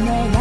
know why.